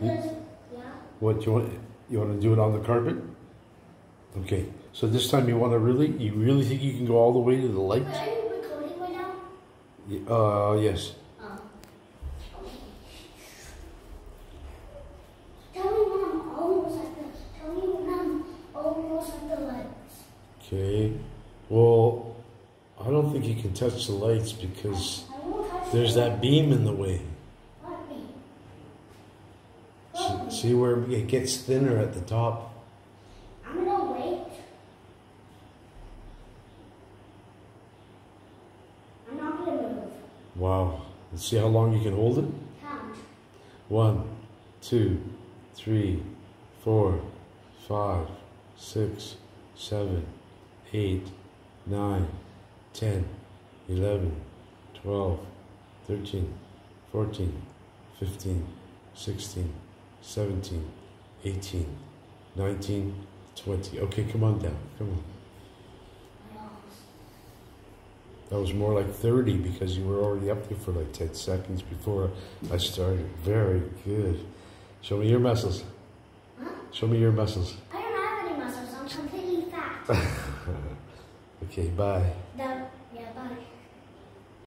Yeah. What you want? You want to do it on the carpet? Okay. So this time you want to really, you really think you can go all the way to the light? Are you recording right now? Y- Uh, yes. Oh. Okay. Tell me when I'm almost at the. Tell me when I'm almost at the lights. Okay. Well, I don't think you can touch the lights because I won't touch there's that beam in the way. What me? See, where it gets thinner at the top? I'm gonna wait. I'm not gonna move. Wow. Let's see how long you can hold it. Count. One, two, three, four, five, six, seven, eight, nine, ten, eleven, twelve, thirteen, fourteen, fifteen, sixteen, seventeen, eighteen, nineteen, twenty. Okay, come on down. Come on. That was more like 30 because you were already up there for like 10 seconds before I started. Very good. Show me your muscles. Huh? Show me your muscles. I don't have any muscles. I'm completely fat. Okay, bye. that, yeah, bye.